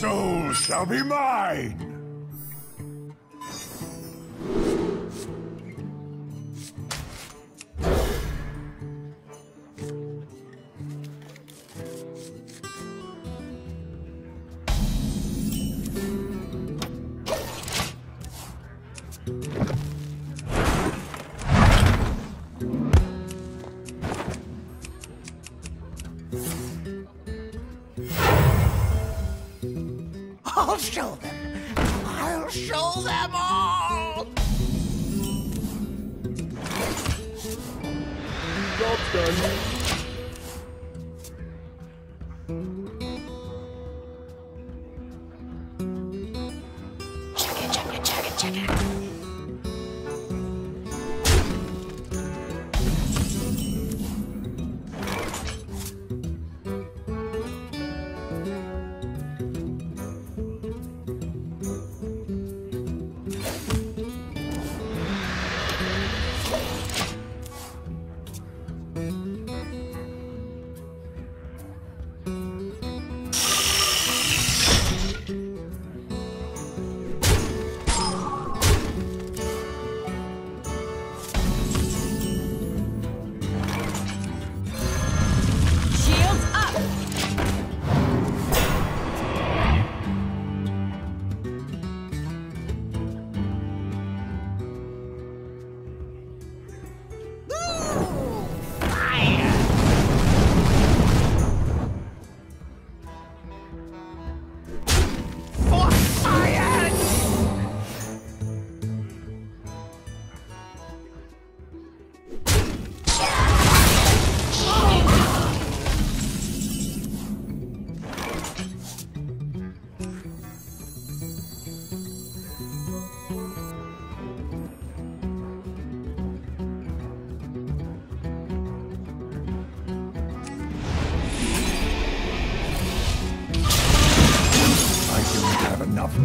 soul shall be mine! I'll show them. I'll show them all. Shields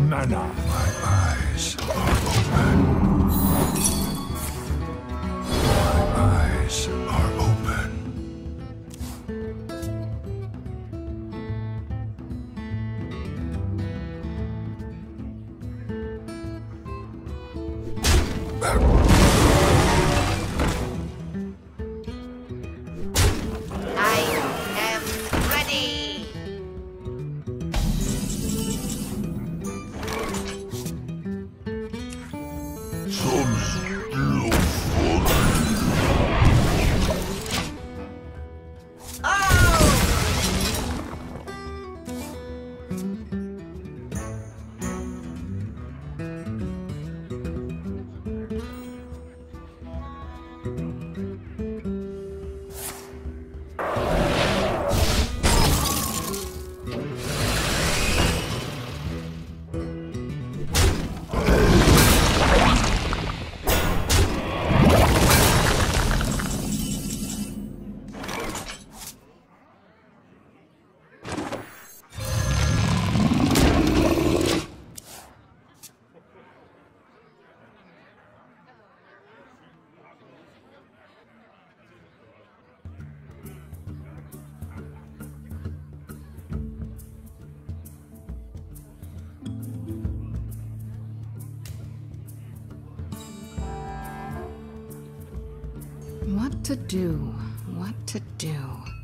mana. My eyes are open. My eyes are open. I to do? What to do?